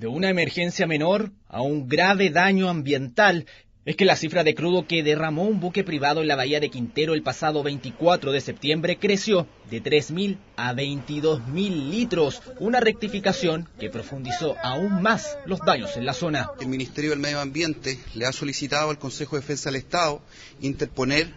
De una emergencia menor a un grave daño ambiental es que la cifra de crudo que derramó un buque privado en la bahía de Quintero el pasado 24 de septiembre creció de 3.000 a 22.000 litros, una rectificación que profundizó aún más los daños en la zona. El Ministerio del Medio Ambiente le ha solicitado al Consejo de Defensa del Estado interponer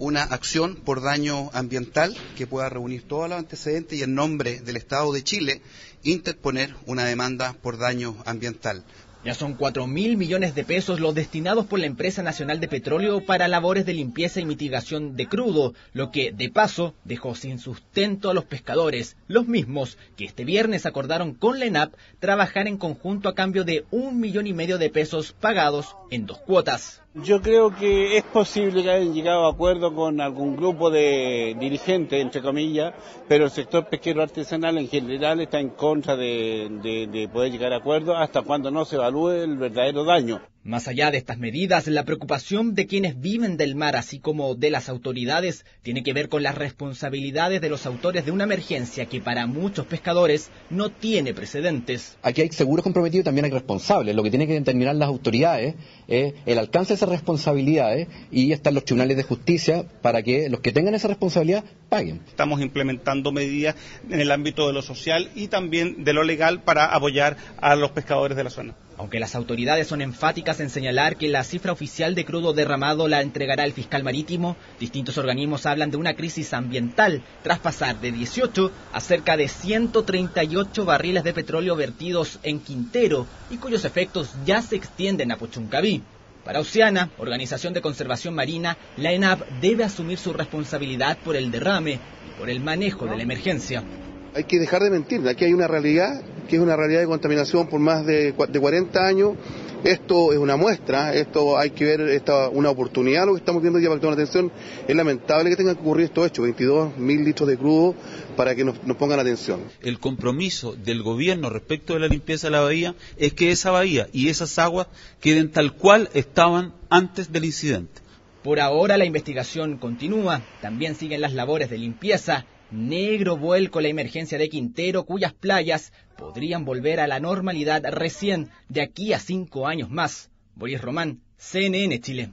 una acción por daño ambiental que pueda reunir todos los antecedentes y en nombre del Estado de Chile interponer una demanda por daño ambiental. Ya son 4 mil millones de pesos los destinados por la Empresa Nacional de Petróleo para labores de limpieza y mitigación de crudo, lo que, de paso, dejó sin sustento a los pescadores, los mismos que este viernes acordaron con la ENAP trabajar en conjunto a cambio de un millón y medio de pesos pagados en dos cuotas. Yo creo que es posible que hayan llegado a acuerdo con algún grupo de dirigentes, entre comillas, pero el sector pesquero artesanal en general está en contra de, de poder llegar a acuerdo hasta cuando no se el verdadero daño. Más allá de estas medidas, la preocupación de quienes viven del mar, así como de las autoridades, tiene que ver con las responsabilidades de los autores de una emergencia que para muchos pescadores no tiene precedentes. Aquí hay seguros comprometidos y también hay responsables. Lo que tienen que determinar las autoridades es el alcance de esas responsabilidades y están los tribunales de justicia para que los que tengan esa responsabilidad paguen. Estamos implementando medidas en el ámbito de lo social y también de lo legal para apoyar a los pescadores de la zona. Aunque las autoridades son enfáticas en señalar que la cifra oficial de crudo derramado la entregará el fiscal marítimo, distintos organismos hablan de una crisis ambiental tras pasar de 18 a cerca de 138 barriles de petróleo vertidos en Quintero y cuyos efectos ya se extienden a Puchuncaví. Para Oceana, Organización de Conservación Marina, la ENAP debe asumir su responsabilidad por el derrame y por el manejo de la emergencia. Hay que dejar de mentir, aquí hay una realidad que es una realidad de contaminación por más de, 40 años. Esto es una muestra, esto hay que ver esta, una oportunidad, lo que estamos viendo ya para tomar atención. Es lamentable que tengan que ocurrir estos hechos, 22 mil litros de crudo para que nos, nos, pongan atención. El compromiso del gobierno respecto de la limpieza de la bahía es que esa bahía y esas aguas queden tal cual estaban antes del incidente. Por ahora la investigación continúa, también siguen las labores de limpieza negro vuelco la emergencia de Quintero, cuyas playas podrían volver a la normalidad recién de aquí a cinco años más. Boris Román, CNN Chile.